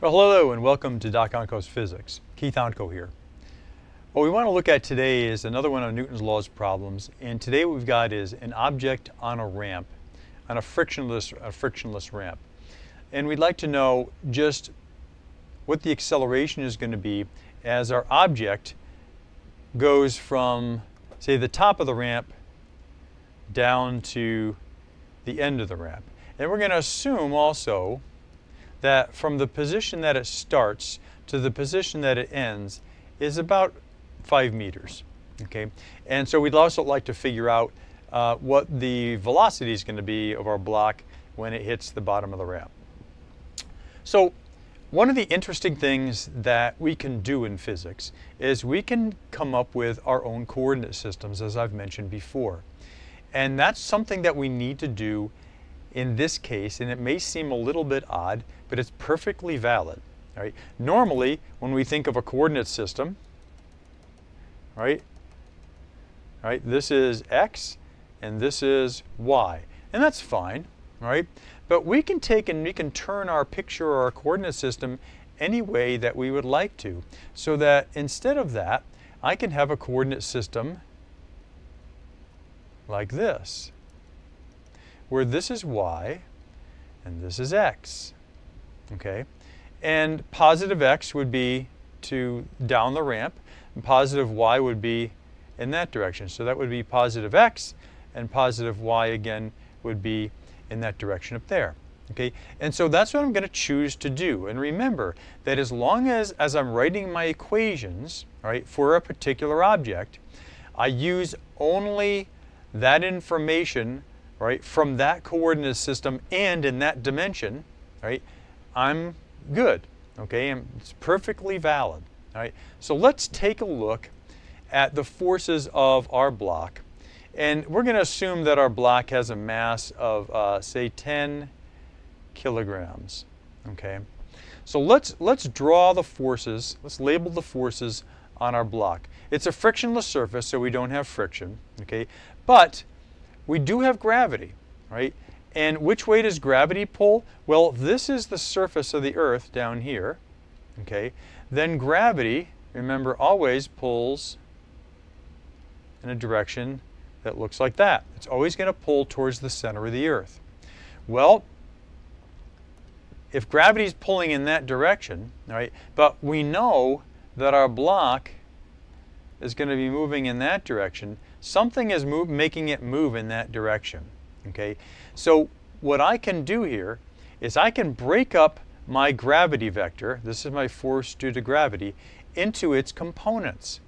Well, hello and welcome to Doc Ontko's Physics. Keith Ontko here. What we want to look at today is another one of Newton's laws problems, and today what we've got is an object on a ramp, on a frictionless, a frictionless ramp. And we'd like to know just what the acceleration is going to be as our object goes from, say, the top of the ramp down to the end of the ramp. And we're going to assume also that from the position that it starts to the position that it ends is about five meters. Okay, and so we'd also like to figure out uh, what the velocity is going to be of our block when it hits the bottom of the ramp. So one of the interesting things that we can do in physics is we can come up with our own coordinate systems as I've mentioned before. And that's something that we need to do in this case, and it may seem a little bit odd, but it's perfectly valid. Right? Normally, when we think of a coordinate system, right, right, this is x and this is y, and that's fine, right? But we can take and we can turn our picture or our coordinate system any way that we would like to, so that instead of that, I can have a coordinate system like this where this is y and this is x. Okay? And positive x would be to down the ramp, and positive y would be in that direction. So that would be positive x, and positive y again would be in that direction up there. Okay, and so that's what I'm going to choose to do. And remember that as long as, as I'm writing my equations, right, for a particular object, I use only that information right, from that coordinate system and in that dimension, right, I'm good, okay, and it's perfectly valid, all right. So let's take a look at the forces of our block. And we're going to assume that our block has a mass of, uh, say, 10 kilograms, okay. So let's, let's draw the forces, let's label the forces on our block. It's a frictionless surface, so we don't have friction, okay, but we do have gravity, right? And which way does gravity pull? Well, this is the surface of the Earth down here, okay? Then gravity, remember, always pulls in a direction that looks like that. It's always going to pull towards the center of the Earth. Well, if gravity is pulling in that direction, right, but we know that our block is going to be moving in that direction, something is move, making it move in that direction. Okay, so what I can do here is I can break up my gravity vector, this is my force due to gravity, into its components.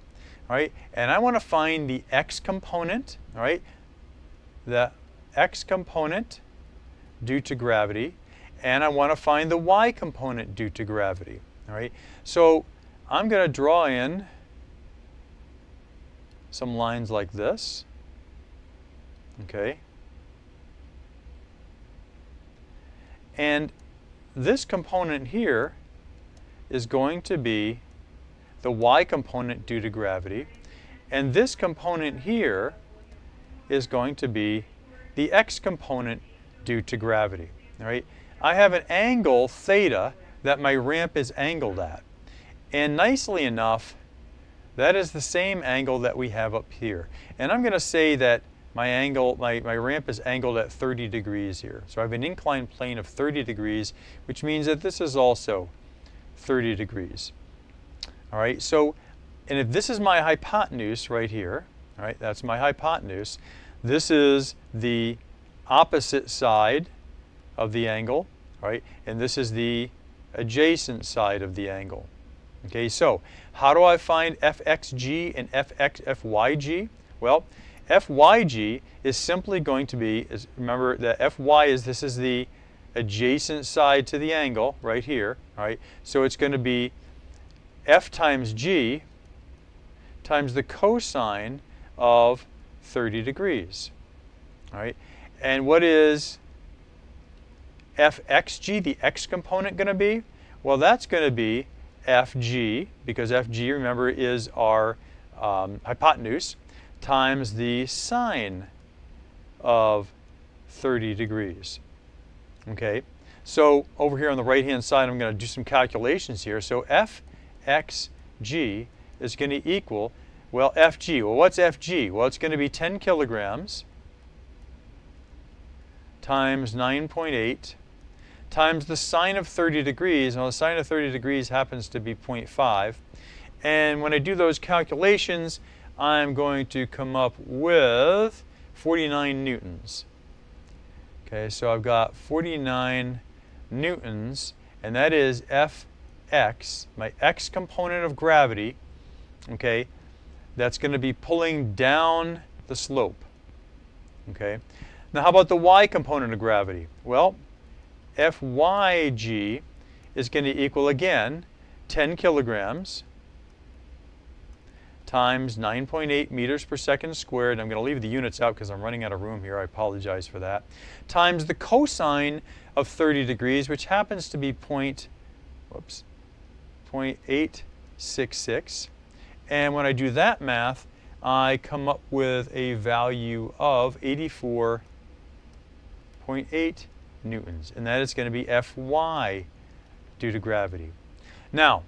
Right? And I want to find the x component, right? The x component due to gravity, and I want to find the y component due to gravity. All right? So I'm going to draw in some lines like this. Okay. And this component here is going to be the y component due to gravity. And this component here is going to be the x component due to gravity. All right? I have an angle, theta, that my ramp is angled at. And nicely enough, that is the same angle that we have up here. And I'm going to say that my angle, my, my ramp is angled at 30 degrees here. So I have an inclined plane of 30 degrees, which means that this is also 30 degrees. All right, so, and if this is my hypotenuse right here, all right, that's my hypotenuse. This is the opposite side of the angle, right? And this is the adjacent side of the angle. Okay, so how do I find fxg and fx, fyg? Well, fyg is simply going to be, is, remember that fy is, this is the adjacent side to the angle right here, right? So it's going to be f times g times the cosine of 30 degrees, all right? And what is fxg, the x component, going to be? Well, that's going to be Fg, because Fg, remember, is our um, hypotenuse, times the sine of 30 degrees. Okay, So over here on the right hand side, I'm going to do some calculations here. So Fxg is going to equal, well, Fg. Well, what's Fg? Well, it's going to be 10 kilograms times 9.8 times the sine of 30 degrees. Now, the sine of 30 degrees happens to be 0.5. And when I do those calculations, I'm going to come up with 49 newtons. Okay, so I've got 49 newtons, and that is Fx, my x component of gravity, okay, that's going to be pulling down the slope. Okay. Now how about the y component of gravity? Well, Fyg is going to equal again 10 kilograms times 9.8 meters per second squared. I'm going to leave the units out because I'm running out of room here. I apologize for that. Times the cosine of 30 degrees, which happens to be point, whoops, 0.866. And when I do that math, I come up with a value of 84.8 newtons. And that is going to be Fy due to gravity. Now,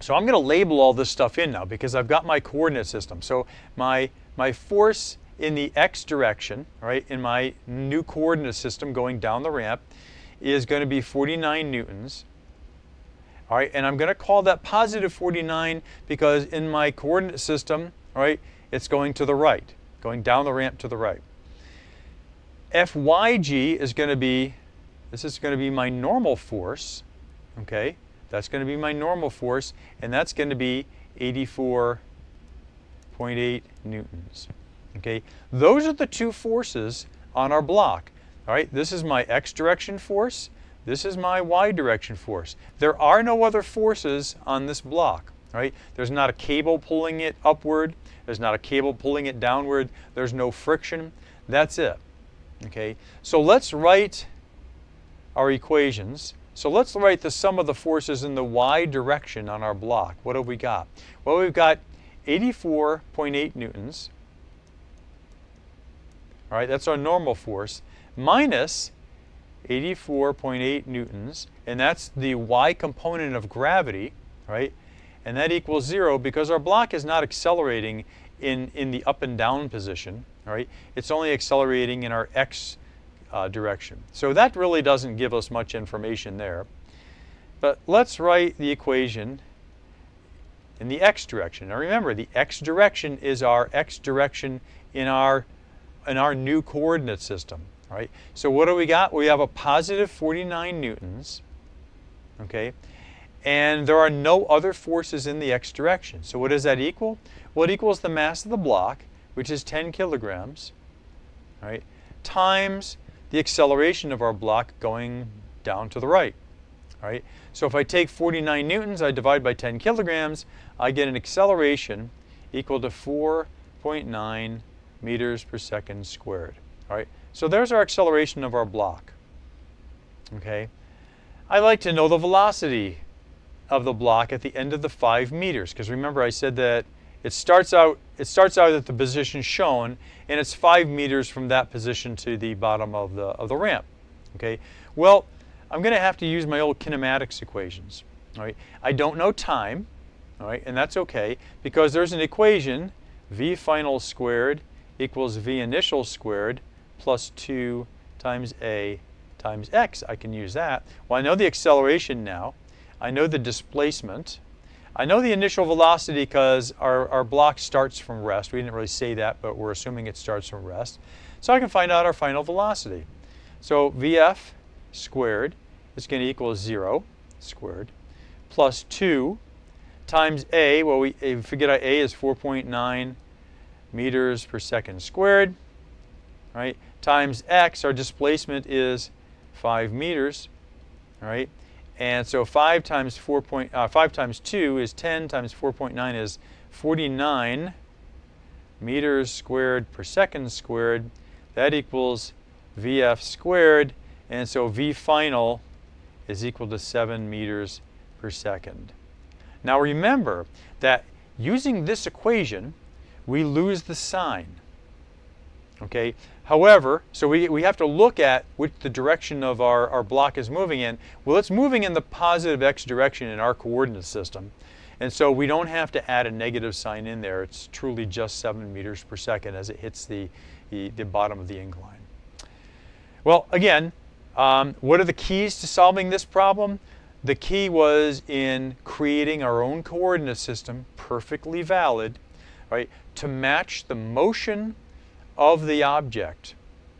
so I'm going to label all this stuff in now because I've got my coordinate system. So my, my force in the x direction, right, in my new coordinate system going down the ramp is going to be 49 newtons. All right, and I'm going to call that positive 49 because in my coordinate system, all right, it's going to the right, going down the ramp to the right. Fyg is going to be, this is going to be my normal force, okay? That's going to be my normal force, and that's going to be 84.8 newtons. Okay, those are the two forces on our block. All right, this is my x direction force. This is my y direction force. There are no other forces on this block. Right? There's not a cable pulling it upward. There's not a cable pulling it downward. There's no friction. That's it. Okay, so let's write our equations. So let's write the sum of the forces in the y direction on our block. What have we got? Well, we've got 84.8 newtons. All right, that's our normal force, minus 84.8 newtons, and that's the y component of gravity, right? And that equals zero because our block is not accelerating in, in the up and down position, right? It's only accelerating in our x uh, direction. So that really doesn't give us much information there. But let's write the equation in the x direction. Now remember, the x direction is our x direction in our, in our new coordinate system. Right? So what do we got? We have a positive 49 newtons. Okay? And there are no other forces in the x direction. So what does that equal? Well, it equals the mass of the block, which is 10 kilograms, right, times the acceleration of our block going down to the right. Right? So if I take 49 newtons, I divide by 10 kilograms, I get an acceleration equal to 4.9 meters per second squared. All right? So there's our acceleration of our block. Okay? I like to know the velocity of the block at the end of the 5 meters because remember I said that it starts out it starts out at the position shown and it's five meters from that position to the bottom of the of the ramp. Okay. Well, I'm going to have to use my old kinematics equations. All right. I don't know time. All right, and that's okay because there's an equation v final squared equals v initial squared plus 2 times a times x. I can use that. Well, I know the acceleration now. I know the displacement. I know the initial velocity because our, our block starts from rest. We didn't really say that, but we're assuming it starts from rest. So I can find out our final velocity. So Vf squared is going to equal 0 squared plus 2 times a, well, we forget our a is 4.9 meters per second squared, right? Times x, our displacement is 5 meters, right? And so 5 times 4 point, uh, 5 times 2 is 10 times 4.9 is 49 meters squared per second squared. That equals Vf squared. And so V final is equal to 7 meters per second. Now remember that using this equation, we lose the sign. Okay? However, so we, we have to look at which the direction of our, our block is moving in. Well, it's moving in the positive x direction in our coordinate system. And so we don't have to add a negative sign in there. It's truly just 7 meters per second as it hits the, the, the bottom of the incline. Well, again, um, what are the keys to solving this problem? The key was in creating our own coordinate system, perfectly valid, right, to match the motion of the object,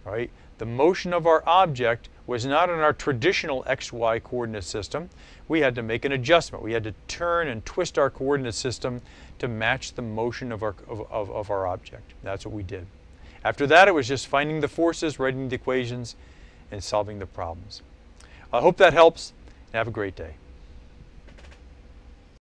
right? The motion of our object was not in our traditional XY coordinate system. We had to make an adjustment. We had to turn and twist our coordinate system to match the motion of our, of, of, of our object. That's what we did. After that, it was just finding the forces, writing the equations, and solving the problems. I hope that helps, have a great day.